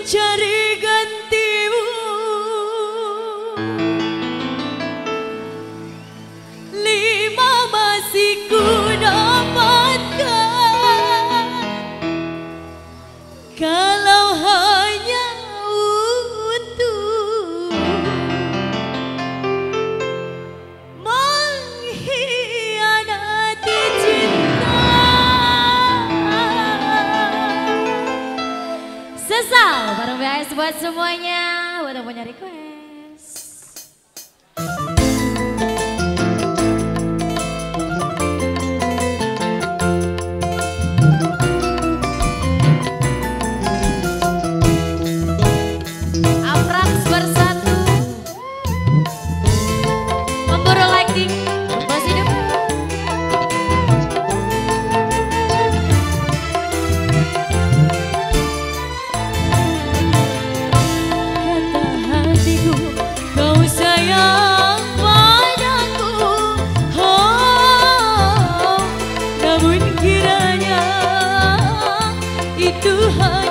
mencari semuanya Itu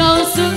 goes to